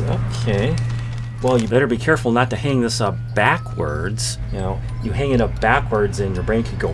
Okay. Well, you better be careful not to hang this up backwards. You know, you hang it up backwards and your brain could go.